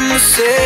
Não sei. say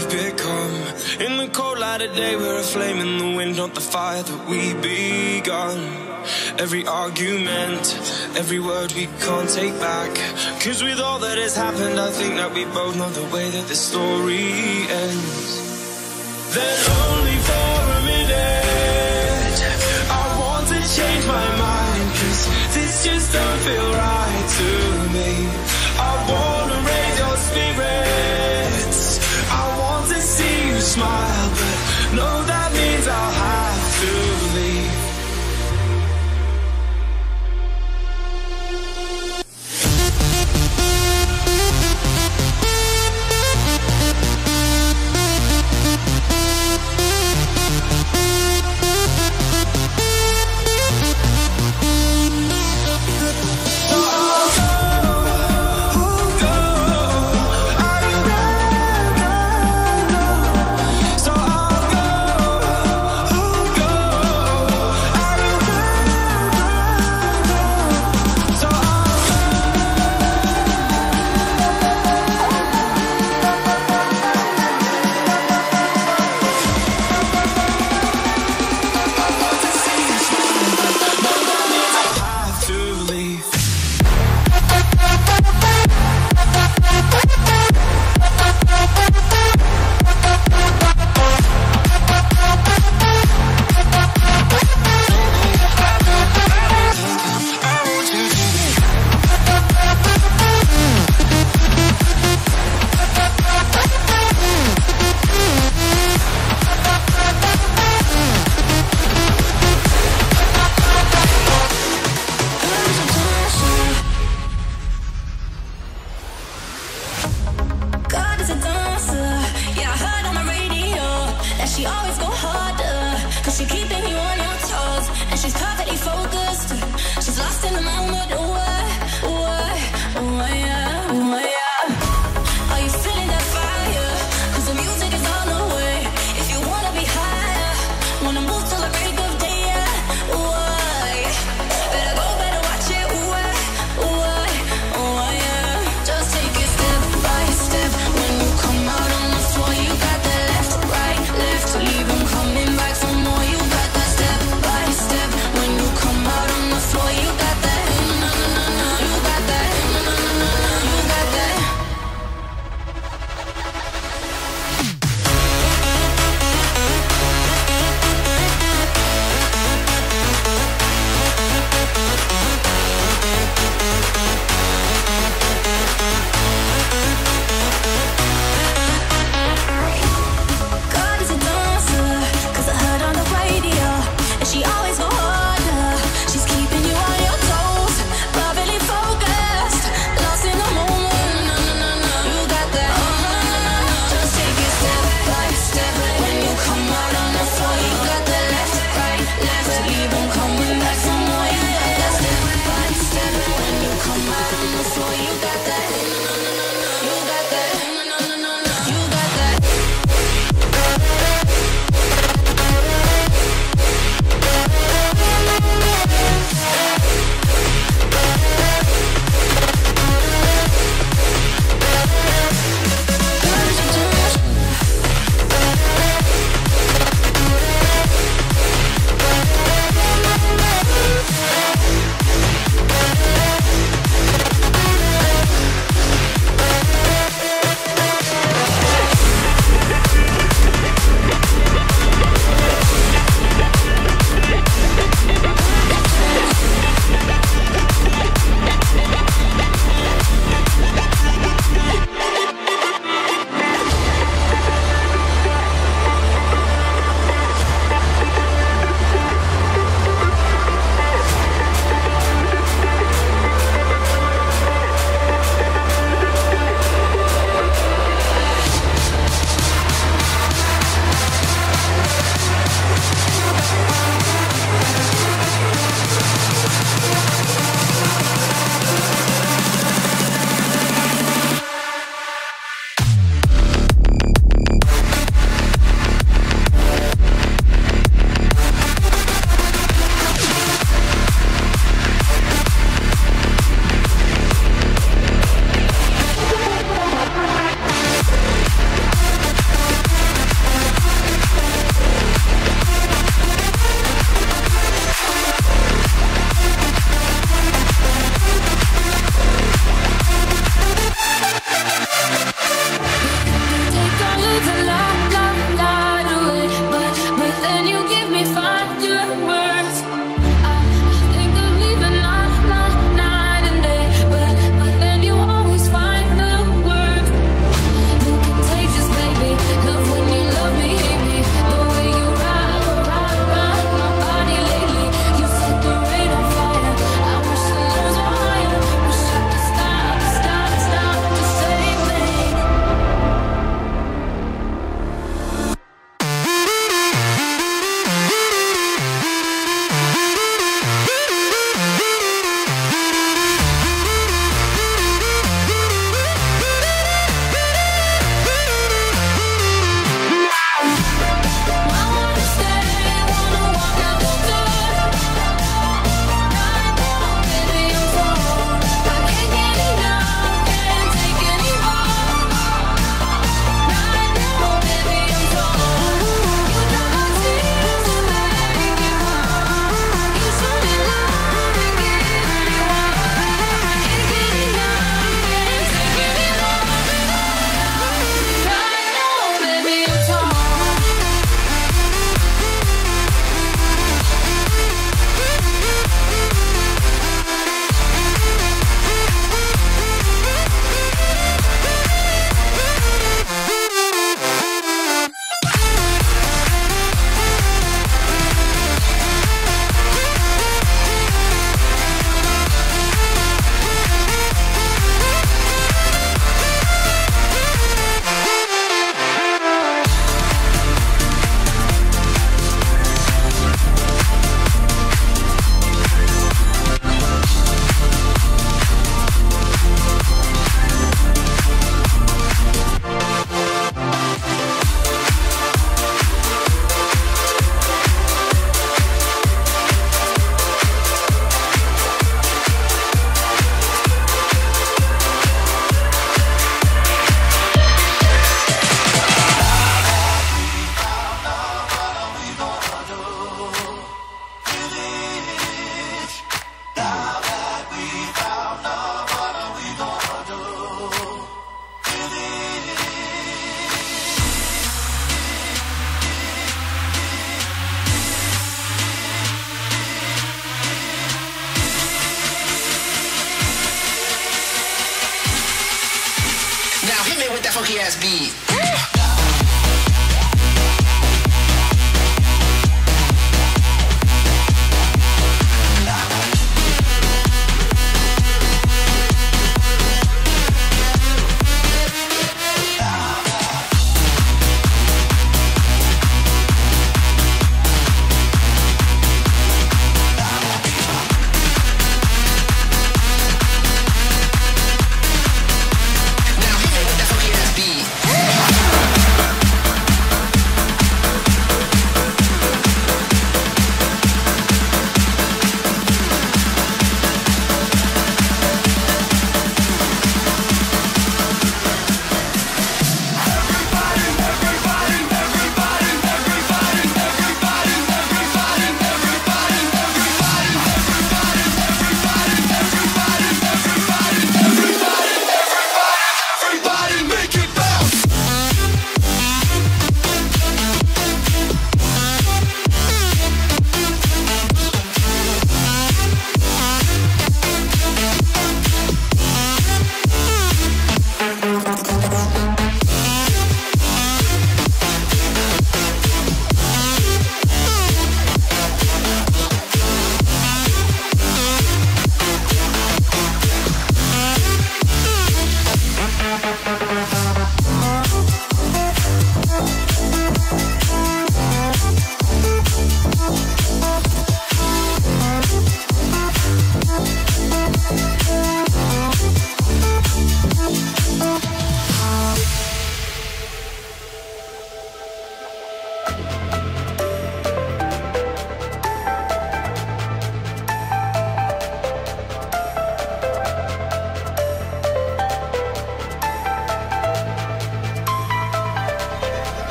we've become. In the cold light of day, we're a flame in the wind, not the fire that we begun. Every argument, every word we can't take back. Cause with all that has happened, I think that we both know the way that this story ends. Then only for a minute, I want to change my mind. Cause this just don't feel right to me. smile.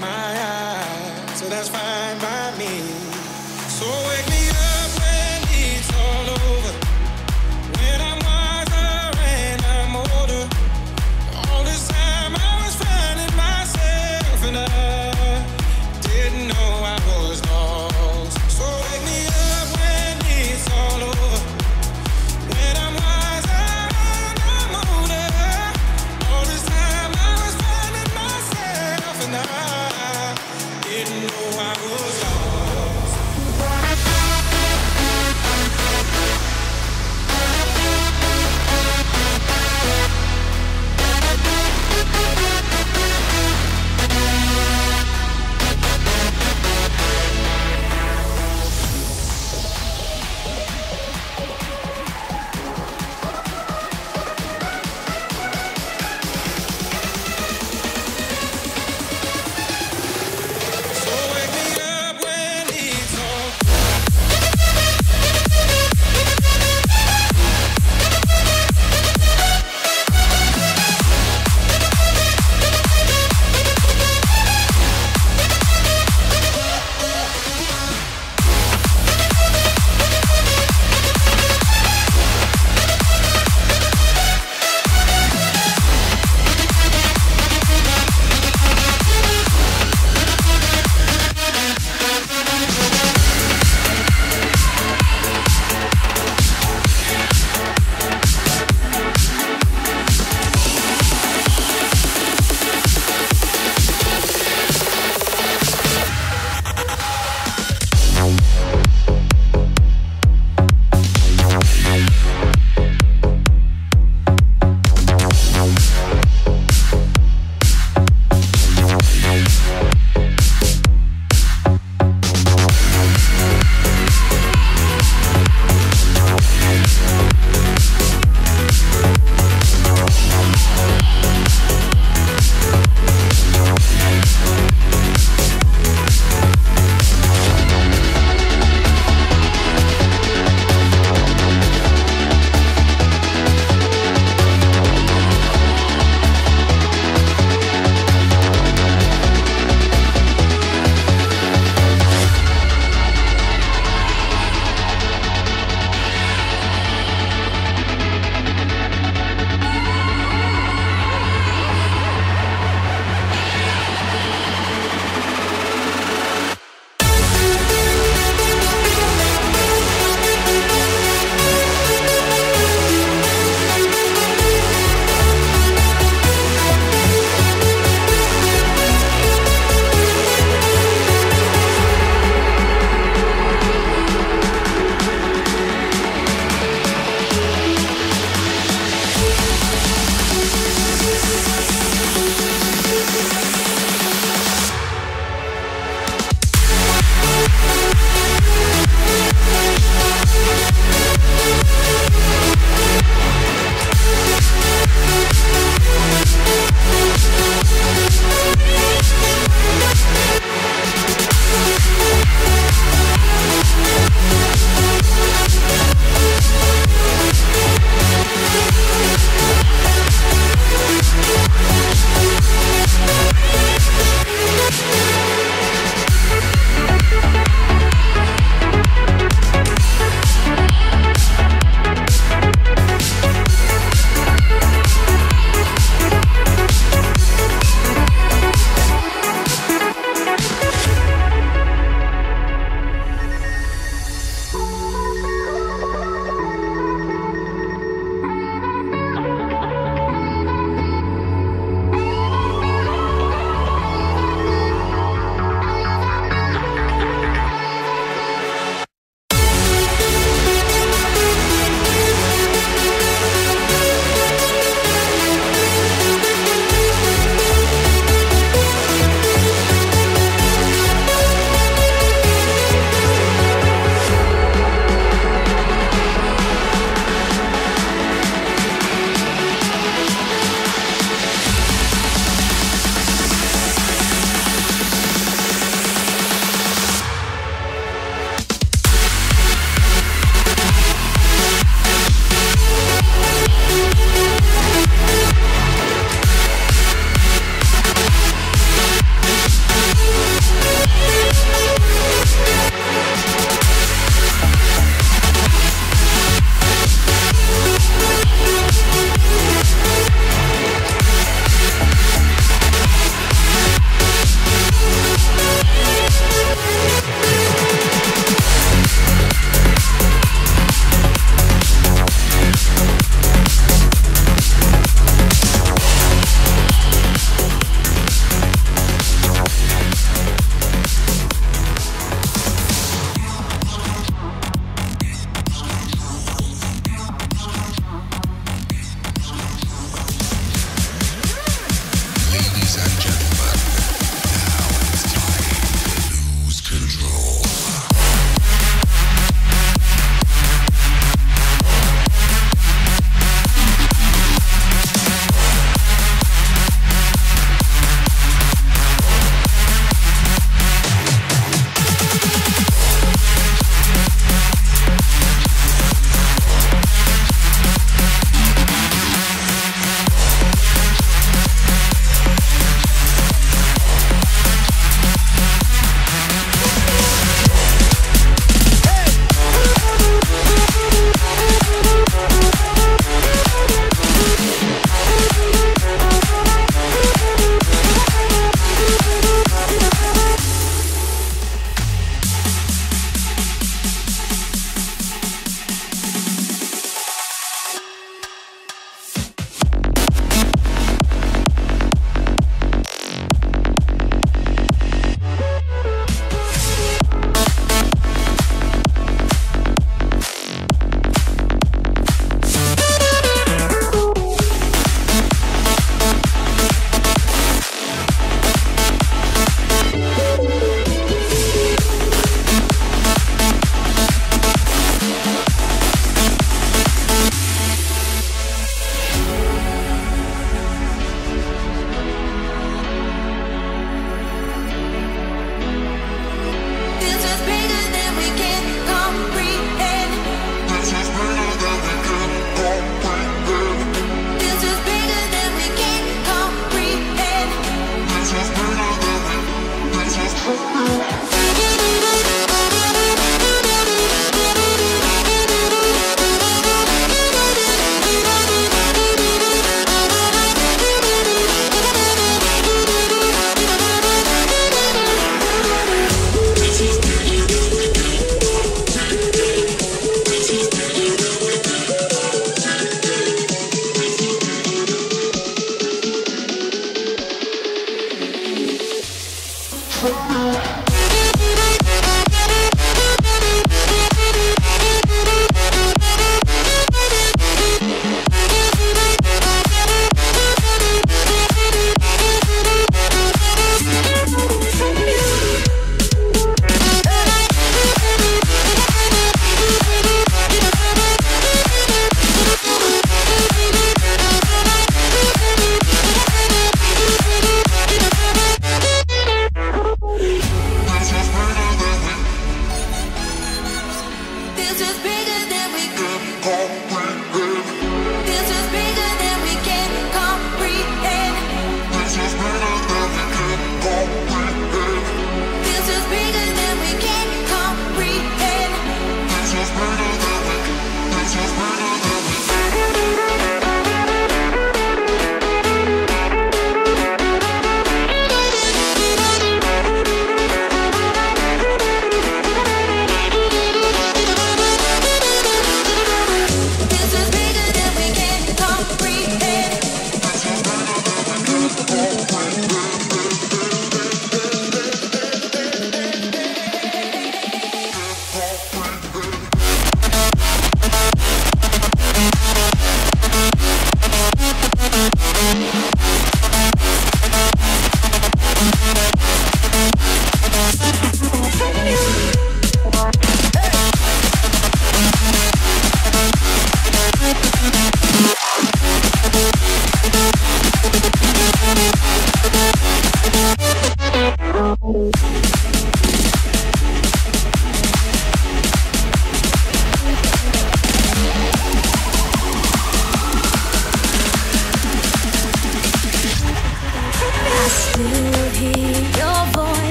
my eyes, so that's fine by